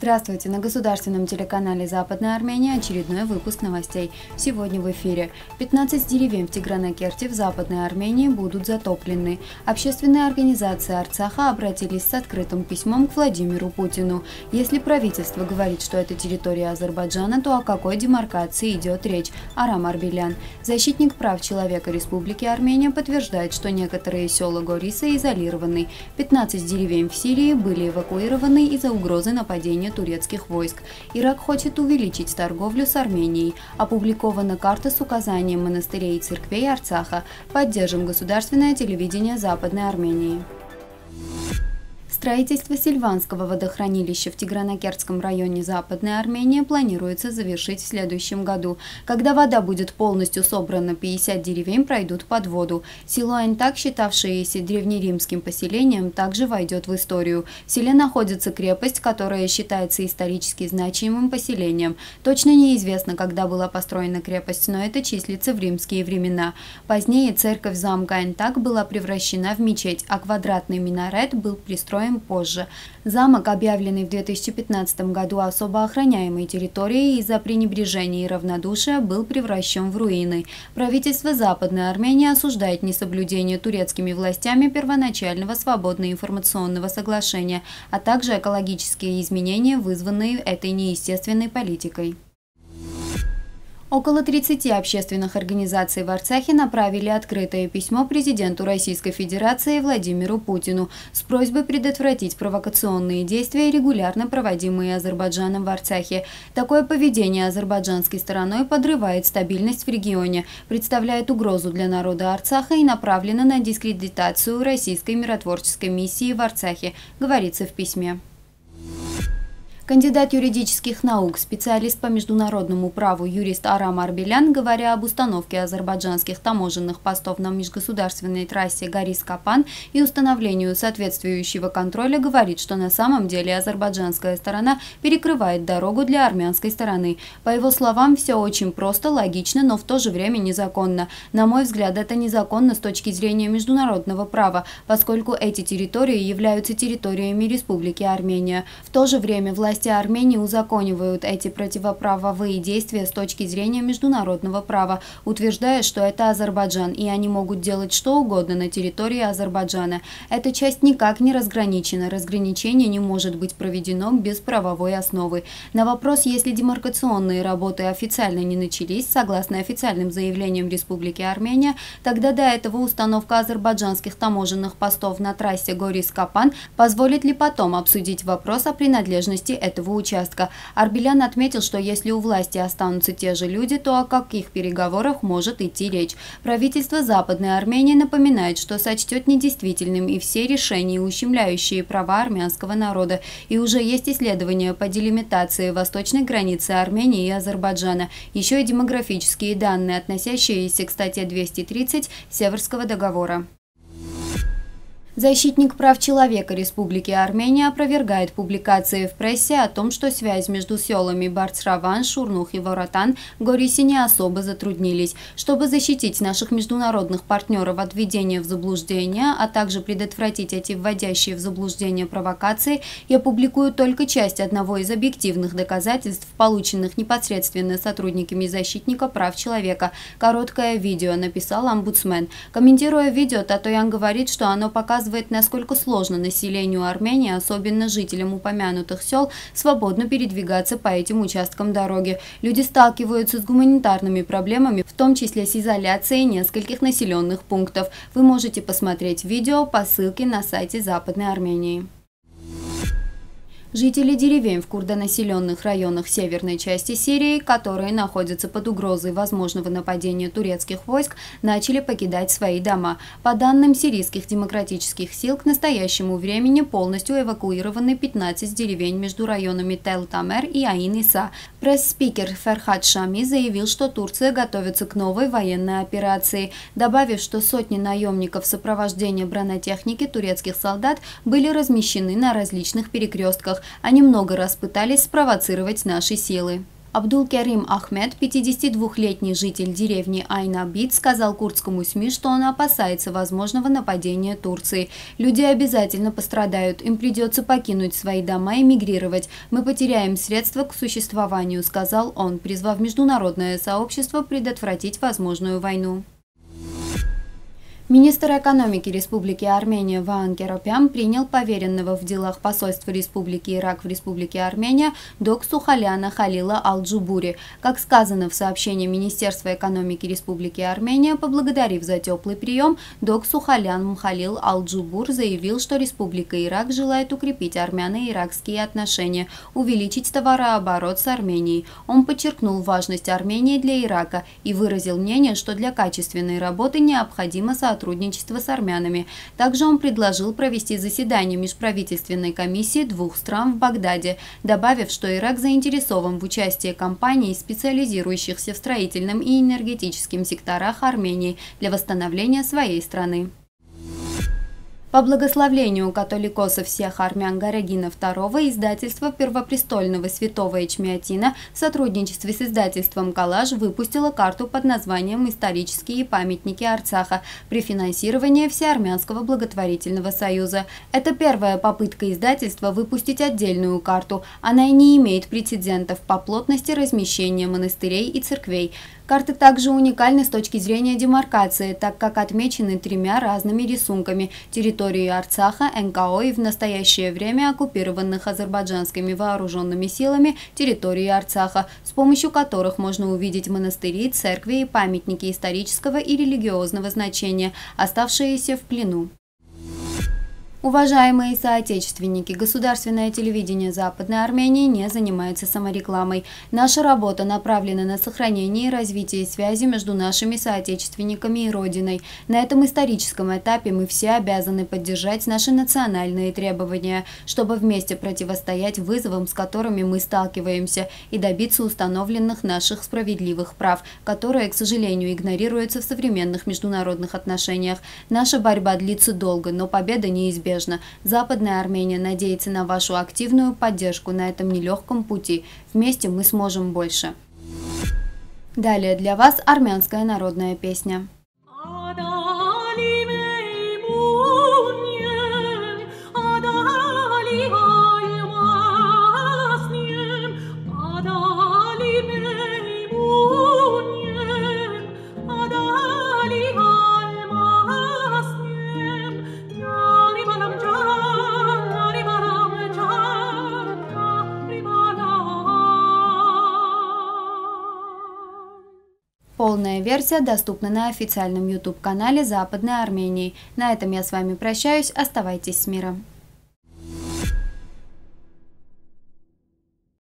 Здравствуйте! На государственном телеканале «Западная Армения» очередной выпуск новостей. Сегодня в эфире. 15 деревень в Тигранакерте в Западной Армении будут затоплены. Общественные организации Арцаха обратились с открытым письмом к Владимиру Путину. Если правительство говорит, что это территория Азербайджана, то о какой демаркации идет речь? Арам Арбелян. Защитник прав человека Республики Армения подтверждает, что некоторые села Гориса изолированы. 15 деревень в Сирии были эвакуированы из-за угрозы нападения вторжения турецких войск. Ирак хочет увеличить торговлю с Арменией. Опубликована карта с указанием монастырей и церквей Арцаха. Поддержим государственное телевидение Западной Армении. Строительство Сильванского водохранилища в Тигранакерском районе Западной Армении планируется завершить в следующем году. Когда вода будет полностью собрана, 50 деревень пройдут под воду. Село Антак, считавшееся древнеримским поселением, также войдет в историю. В селе находится крепость, которая считается исторически значимым поселением. Точно неизвестно, когда была построена крепость, но это числится в римские времена. Позднее церковь замка Антак была превращена в мечеть, а квадратный минарет был пристроен узнаем позже. Замок, объявленный в 2015 году особо охраняемой территорией из-за пренебрежения и равнодушия, был превращен в руины. Правительство Западной Армении осуждает несоблюдение турецкими властями первоначального свободно-информационного соглашения, а также экологические изменения, вызванные этой неестественной политикой. Около 30 общественных организаций в Арцахе направили открытое письмо президенту Российской Федерации Владимиру Путину с просьбой предотвратить провокационные действия, регулярно проводимые Азербайджаном в Арцахе. Такое поведение азербайджанской стороной подрывает стабильность в регионе, представляет угрозу для народа Арцаха и направлено на дискредитацию российской миротворческой миссии в Арцахе, говорится в письме. Кандидат юридических наук, специалист по международному праву юрист Арам Арбелян, говоря об установке азербайджанских таможенных постов на межгосударственной трассе Гарис-Капан и установлению соответствующего контроля, говорит, что на самом деле азербайджанская сторона перекрывает дорогу для армянской стороны. По его словам, все очень просто, логично, но в то же время незаконно. На мой взгляд, это незаконно с точки зрения международного права, поскольку эти территории являются территориями Республики Армения. В то же время власти власти Армении узаконивают эти противоправовые действия с точки зрения международного права, утверждая, что это Азербайджан, и они могут делать что угодно на территории Азербайджана. Эта часть никак не разграничена. Разграничение не может быть проведено без правовой основы. На вопрос, если демаркационные работы официально не начались, согласно официальным заявлениям Республики Армения, тогда до этого установка азербайджанских таможенных постов на трассе Горис-Капан позволит ли потом обсудить вопрос о принадлежности этого участка. Арбелян отметил, что если у власти останутся те же люди, то о каких переговорах может идти речь. Правительство Западной Армении напоминает, что сочтет недействительным и все решения, ущемляющие права армянского народа. И уже есть исследования по делимитации восточной границы Армении и Азербайджана. Еще и демографические данные, относящиеся к статье 230 Северского договора. Защитник прав человека Республики Армения опровергает публикации в прессе о том, что связь между селами Барцраван, Шурнух и Воротан в Горисе не особо затруднились. Чтобы защитить наших международных партнеров от введения в заблуждение, а также предотвратить эти вводящие в заблуждение провокации, я публикую только часть одного из объективных доказательств, полученных непосредственно сотрудниками защитника прав человека. Короткое видео, написал омбудсмен. Комментируя видео, Татоян говорит, что оно показывает показывает, насколько сложно населению Армении, особенно жителям упомянутых сел, свободно передвигаться по этим участкам дороги. Люди сталкиваются с гуманитарными проблемами, в том числе с изоляцией нескольких населенных пунктов. Вы можете посмотреть видео по ссылке на сайте Западной Армении. Жители деревень в курдонаселенных районах северной части Сирии, которые находятся под угрозой возможного нападения турецких войск, начали покидать свои дома. По данным сирийских демократических сил, к настоящему времени полностью эвакуированы 15 деревень между районами Тел-Тамер и Аин-Иса. Пресс-спикер Ферхат Шами заявил, что Турция готовится к новой военной операции, добавив, что сотни наемников сопровождения бронетехники турецких солдат были размещены на различных перекрестках, они много раз пытались спровоцировать наши силы. Абдул-Керим Ахмед, 52-летний житель деревни Айнабит, сказал курдскому СМИ, что он опасается возможного нападения Турции. Люди обязательно пострадают, им придется покинуть свои дома и мигрировать. Мы потеряем средства к существованию, сказал он, призвав международное сообщество предотвратить возможную войну. Министр экономики Республики Армения Ваан Керопян принял поверенного в делах посольства Республики Ирак в Республике Армения док Сухаляна Халила Алджубури. Как сказано в сообщении Министерства экономики Республики Армения, поблагодарив за теплый прием, док Сухалян Мхалил Алджубур заявил, что Республика Ирак желает укрепить армяно-иракские отношения, увеличить товарооборот с Арменией. Он подчеркнул важность Армении для Ирака и выразил мнение, что для качественной работы необходимо сотрудничество сотрудничества с армянами. Также он предложил провести заседание межправительственной комиссии двух стран в Багдаде, добавив, что Ирак заинтересован в участии компаний, специализирующихся в строительном и энергетическом секторах Армении для восстановления своей страны. По благословлению католикосов всех армян Гарагина II издательство Первопрестольного святого Эчмиатина в сотрудничестве с издательством «Калаш» выпустило карту под названием «Исторические памятники Арцаха» при финансировании Всеармянского благотворительного союза. Это первая попытка издательства выпустить отдельную карту. Она и не имеет прецедентов по плотности размещения монастырей и церквей. Карты также уникальны с точки зрения демаркации, так как отмечены тремя разными рисунками – территории Арцаха, НКО и в настоящее время оккупированных азербайджанскими вооруженными силами территории Арцаха, с помощью которых можно увидеть монастыри, церкви и памятники исторического и религиозного значения, оставшиеся в плену. Уважаемые соотечественники, государственное телевидение Западной Армении не занимается саморекламой. Наша работа направлена на сохранение и развитие связи между нашими соотечественниками и Родиной. На этом историческом этапе мы все обязаны поддержать наши национальные требования, чтобы вместе противостоять вызовам, с которыми мы сталкиваемся, и добиться установленных наших справедливых прав, которые, к сожалению, игнорируются в современных международных отношениях. Наша борьба длится долго, но победа неизбежна неизбежно. Западная Армения надеется на вашу активную поддержку на этом нелегком пути. Вместе мы сможем больше. Далее для вас армянская народная песня. Полная версия доступна на официальном YouTube-канале Западной Армении. На этом я с вами прощаюсь. Оставайтесь с миром.